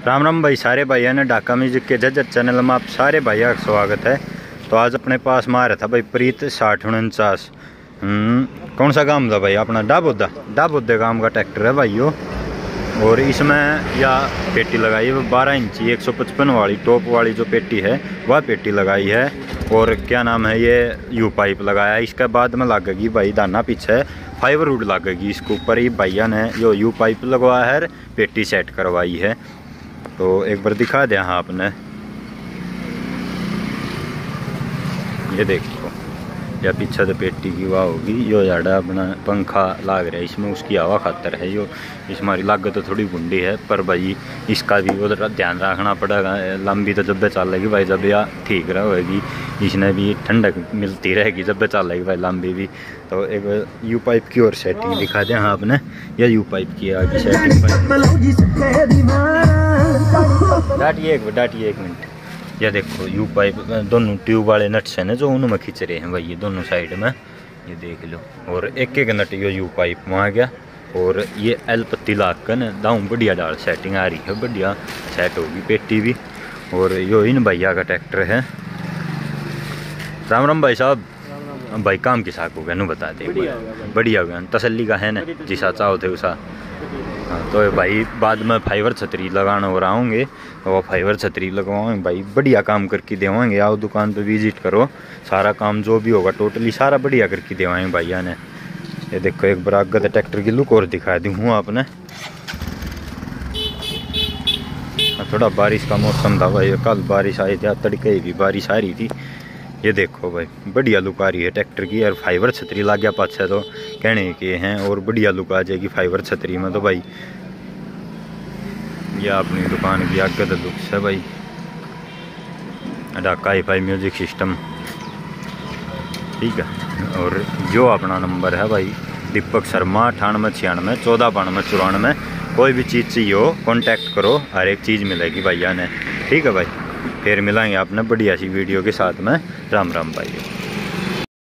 राम राम भाई सारे भाइयों ने ढाका म्यूज़िक के जजर चैनल में आप सारे भाइयों का स्वागत है। तो आज अपने पास मारा था भाई प्रीत साठ उनचास। हम्म, कौन सा काम था भाई? अपना डाबोदा डाबोदे काम का ट्रैक्टर है भाइयों और इसमें या पेटी लगाई है बारह इंची एक सौ पचपन वाली टॉप वाली जो पेटी है वह पेटी लगाई है। और क्या नाम है ये? यू पाइप लगाया। इसके बाद में लगेगी भाई दाना पीछे फाइबर वुड लगेगी इसके ऊपर। ही भैया ने जो यू पाइप लगवाया है पेटी सेट करवाई है। तो एक बार दिखा दें हाँ आपने। ये देखो या पीछे तो पेटी की वाह होगी। यो जाड़ा अपना पंखा लाग रहा है इसमें उसकी हवा खातर है। यो इस हमारी लागत तो थोड़ी गुंडी है पर भाई इसका भी उधर ध्यान रखना पड़ेगा। लंबी तो जब चलेगी भाई जब या ठीक रहेगी इसने भी ठंडक मिलती रहेगी जब चलेगी भाई लंबी भी। तो एक यू पाइप की और सेटिंग दिखा दें। हाँ आपने या यू पाइप की आगे सेटिंग डाटिए एक डाटिए एक मिनट। ये देखो यू पाइप दोनों ट्यूब वाले नट्स हैं ना जो उनमें खींच रहे हैं भाई ये दोनों साइड में ये देख लो। और एक एक नट यो यू पाइप में आ गया। और ये एल पत्ती लाग कर ना दाऊँ बढ़िया डाल सेटिंग आ रही है बढ़िया सेट होगी पेटी भी। और यो इन भैया का ट्रैक्टर है। राम राम भाई साहब। भाई। काम की साख हो गया बता दे। बढ़िया हो गया तसल्ली का है ना जिसा चाहो थे उसा तो भाई बाद में फाइबर छतरी लगाना हो रहा होंगे तो वो फाइबर छतरी लगवाओगे भाई बढ़िया काम करके देवाएँगे। आओ दुकान पे विज़िट करो सारा काम जो भी होगा टोटली सारा बढ़िया करके देवाएँगे भैया ने ये देखो एक बार आगे ट्रैक्टर की लुक और दिखा दी हूँ आपने। हाँ, थोड़ा बारिश का मौसम था भाई कल बारिश आई थी तड़के भी बारिश आ रही थी। ये देखो भाई, बढ़िया लुक आ रही है ट्रैक्टर की और फाइबर छतरी ला गया पाछे तो। कहने के हैं, और बढ़िया लुक आ जाएगी फाइबर छतरी में तो भाई। यह अपनी दुकान की आगे तो लुक है भाई। Hi fi music system. ठीक है, और जो अपना नंबर है भाई, दीपक शर्मा अठानवे छियानवे, चौदह बानवे चौरानवे। कोई भी चीज़ चाहिए हो कॉन्टैक्ट करो, हर एक चीज़ मिलेगी भैया ने ठीक है भाई। फिर मिलाएँगे आपने बढ़िया सी वीडियो के साथ में। राम राम भाई